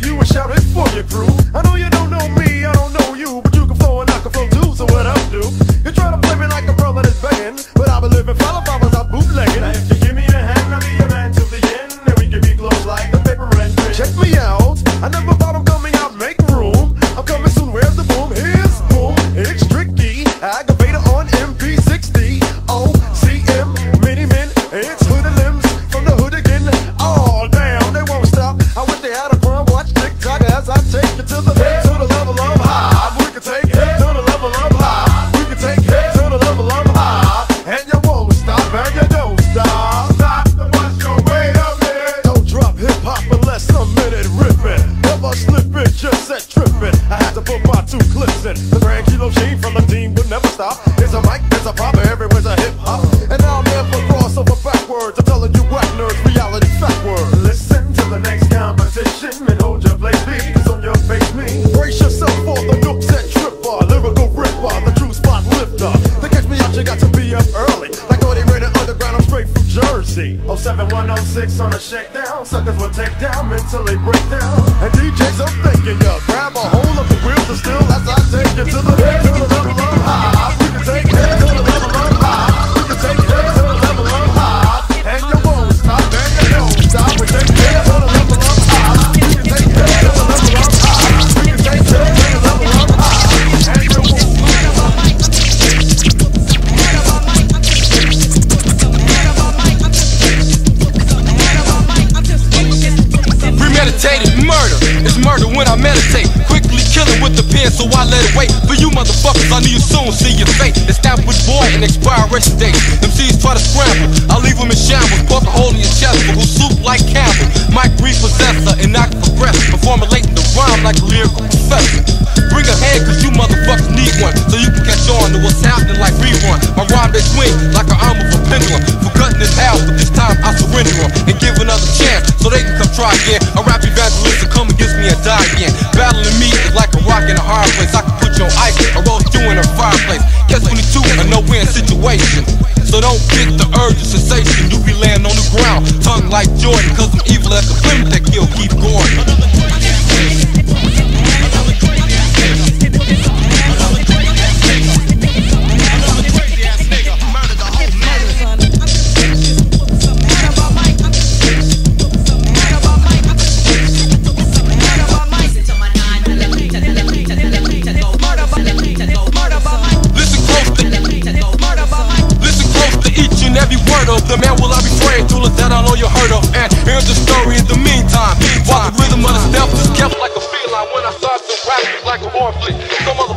to you and shout it for your crew. I know you don't know me, I don't know you, but you can flow and I can flow too, so what I do. You try to play me like a brother that's begging, but I've been living five hours, I'm bootlegging. words, I'm telling you wet nerds, reality's backwards. soon see your fate. It's that with boy and expire rest days. MCs try to scramble, when I start to rap, it's like an orphan. Some other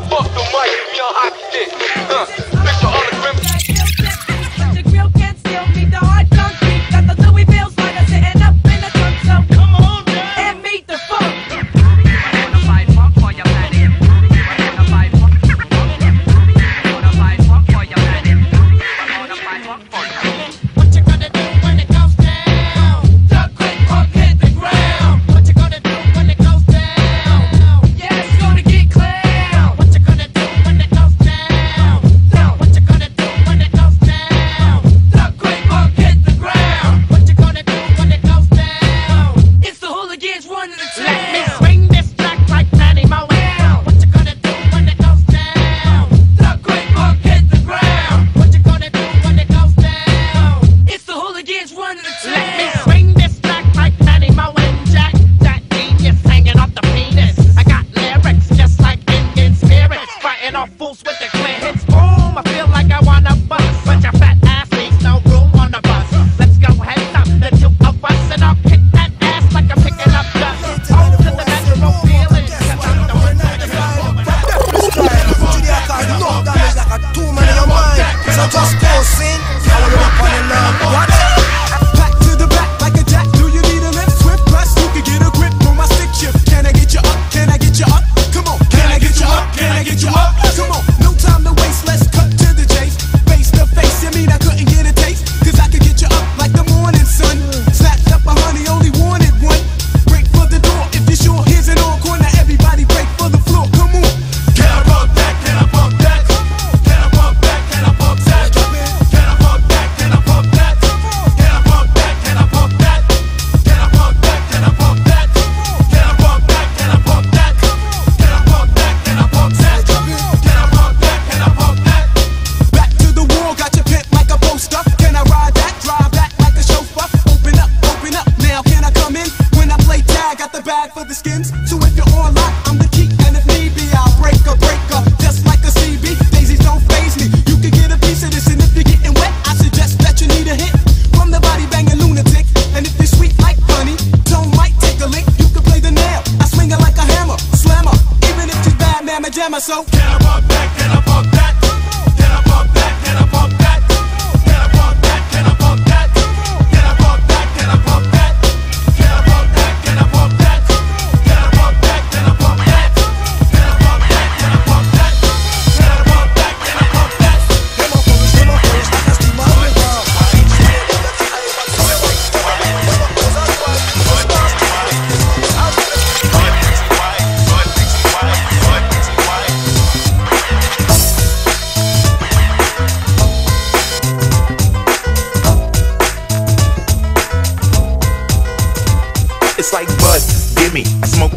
down my back and I.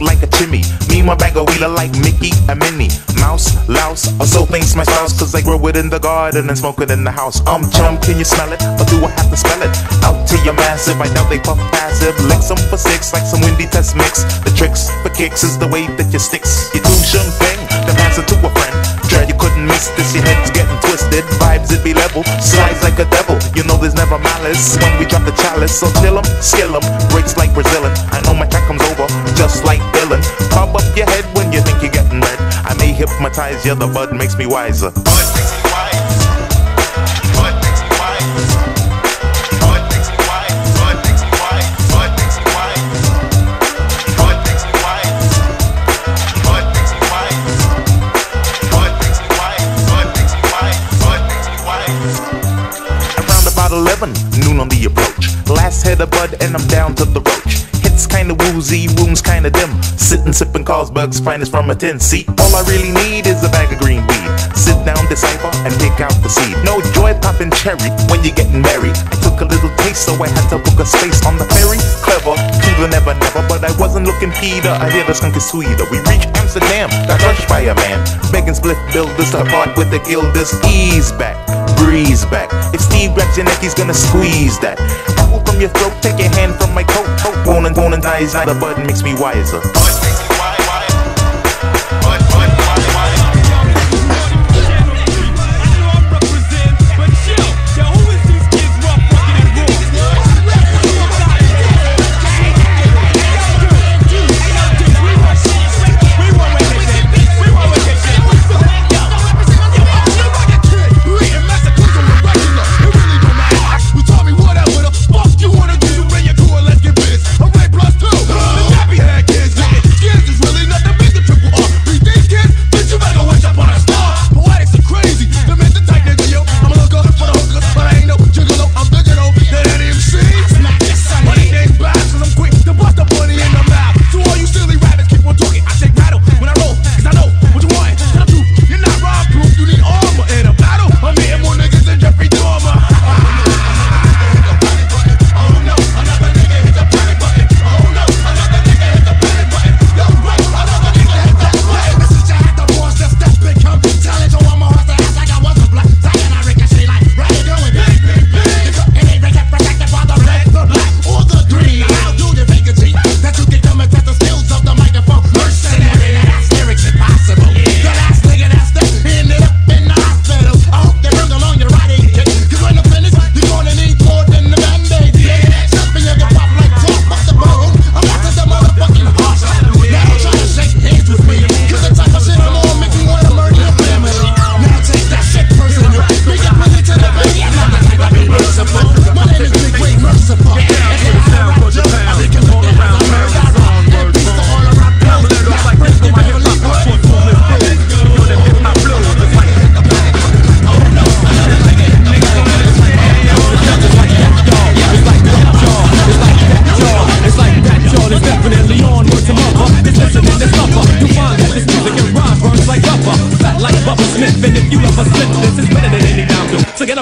like a chimney. Me, my bag of wheeler like Mickey and Minnie. Mouse, louse, or so thinks my spouse. Cause I grow it in the garden and smoke it in the house. Um, chum, can you smell it? Or do I have to spell it? Out to your massive, I doubt they puff passive. Lick some for six, like some windy test mix. The tricks for kicks is the way that you sticks. You do shun thing, then pass it to a friend. Dread you couldn't miss this, your head's getting twisted. Vibes it be level, slides like a devil. You know there's never malice when we drop the chalice. So chill 'em, skill 'em, breaks like Brazilian. I know my track comes over, just like Up your head when you think you're getting red. I may hypnotize you, the bud makes me wiser. Bud makes me wise. Bud makes me wise. Bud makes me wise. Bud makes me wise. Bud makes me wise. Bud makes me wise. Bud makes me wise. Bud makes me wise. Bud makes me wise. Bud makes me wise. Around about 11, noon on the approach. Last head of bud and I'm down to the roach. Hits kinda woozy, wounds kinda dim. Sitting sipping Carlsberg's finest from a tin seat. All I really need is a bag of green weed. Sit down, decipher, and pick out the seed. No joy popping cherry when you're getting married. I took a little taste, so I had to book a space on the ferry. Clever, the never never, but I wasn't looking Peter. I hear the skunk is sweeter. We reach Amsterdam, got rushed by a man. Begging split builders to part with the guilders. Ease back, breeze back. If Steve grabs your neck, he's gonna squeeze that. Apple from your throat, take your hand from my coat. coat. Bone and bone and ties, the bud makes me wiser.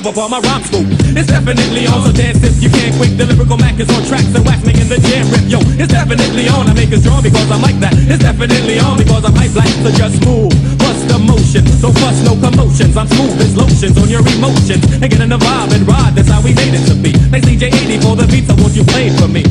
Up upon my rhyme school. It's definitely on. So dance if you can't quick. The lyrical Mac is on tracks and wax making the jam rip. Yo, it's definitely on. I make it strong because I'm like that. It's definitely on because I'm hype like so just move. Bust the motion. So fuss no commotions. I'm smooth as lotions on your emotions. And get in the vibe and ride. That's how we made it to be. Like CJ80 for the beat. So won't you play for me?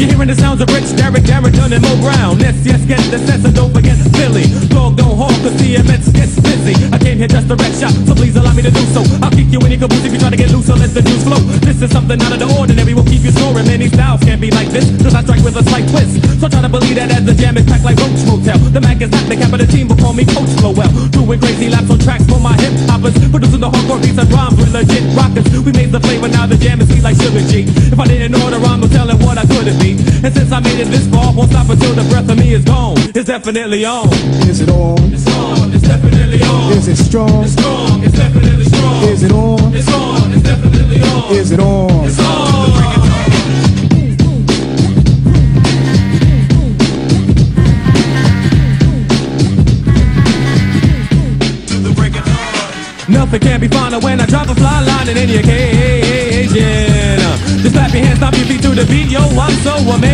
You're hearing the sounds of Rich, Derek, Garrett, Dunn, and Mo Brown. Yes, yes, get the sense and don't forget Philly. Dog don't honk, cause CMX gets busy. I came here just to wreck shop, so please allow me to do so. I'll kick you in your caboose if you try to get loose, so let the juice flow. This is something out of the ordinary, will keep you snoring. Many styles can't be like this, cause I strike with a slight twist. So try to believe that as the jam is packed like Roach Motel. The Mac is not the cap of the team, but call me Coach Flowell. Doing crazy laps on tracks for my hip hoppers. Producing the hardcore beats and rhymes with legit rockers. We made the flavor, now the jam is sweet like sugar G. If I didn't order, I'm telling And since I made it this far, won't stop until the breath of me is gone. It's definitely on. Is it on? It's on. It's definitely on. Is it strong? It's strong. It's definitely strong. Is it on? It's on, it's definitely on. Is it on? It's on. To the breaking heart. Nothing can be finer when I drop a fly line in any occasion. Just clap your hands, stomp your feet to the beat, yo, I'm so amazing.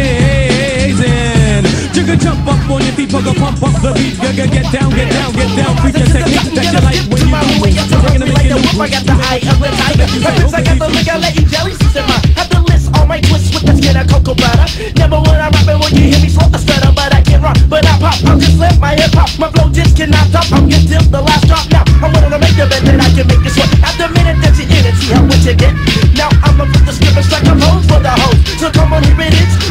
Your pump up the beat, Gugga get down, get down, get down. Your technique that you like when you move. Bringing them in the I got the eye of a tiger. Since I got the lick, I let you jelly in my. Have the list on my twist with the skin of cocoa butter. Never when I rap it, when you hear me slow, I stutter, but I can't rock. But I pop, I'm just left my hip hop. My flow just cannot stop. I'm just till the last drop. Now I'm willing to make the bet that I can make it sweat. After a minute that you're in it, see how what you get. Now I'ma the script and strike a pose for the hoes. So come on, here it is.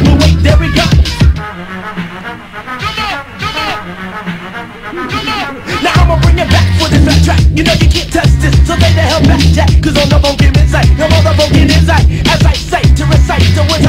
You know you can't touch this, so lay the hell back, Jack. Cause on the phone, give inside. No more the phone, get inside. As I say, to recite the words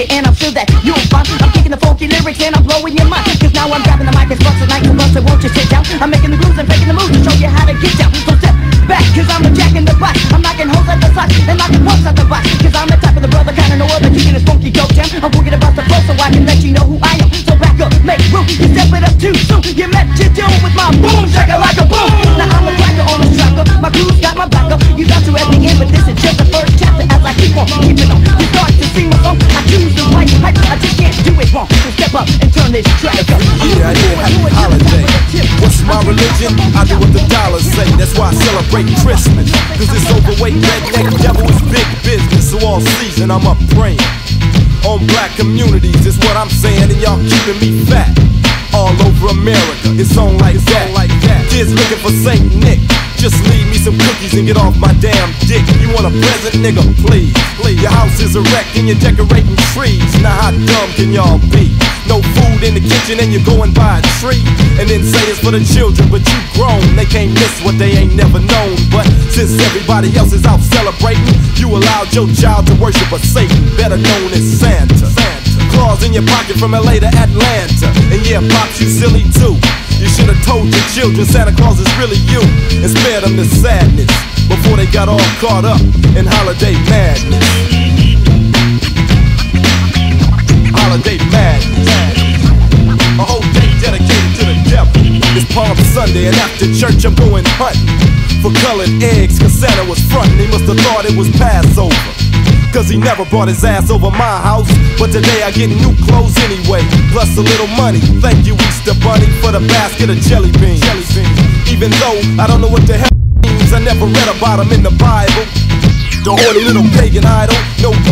it, and I'm sure that you'll find I'm kicking the funky lyrics and I'm blowing your mind. Cause now I'm grabbing the mic, it's busted nights and busted, won't you sit down? I'm making the grooves and faking the moves to show you how to get down. So this track. Yeah, yeah, happy holiday. What's my religion? I do what the dollars say. That's why I celebrate Christmas. Cause this overweight redneck devil is big business. So all season I'm up praying. On black communities is what I'm saying, and y'all keeping me fat. All over America, it's on like that. Like that. Kids looking for Saint Nick. Just leave me some cookies and get off my damn dick. You want a present, nigga? Please, please. Your house is a wreck and you're decorating trees. Now how dumb can y'all be? No food in the kitchen and you go and buy a tree And then say it's for the children, but you grown They can't miss what they ain't never known But since everybody else is out celebrating You allowed your child to worship a Satan Better known as Santa, Santa. Claws in your pocket from LA to Atlanta And yeah, Pops, you silly too You should've told your children Santa Claus is really you And spared them the sadness Before they got all caught up in holiday madness holiday madness. A whole day dedicated to the devil. It's Palm Sunday, and after church, I'm going hunting for colored eggs. Cause Santa was frontin', he must have thought it was Passover. Cause he never brought his ass over my house. But today I get new clothes anyway, plus a little money. Thank you, Easter Bunny, for the basket of jelly beans. Jelly beans. Even though I don't know what the hell means, I never read about them in the Bible. The horny little pagan idol, no one.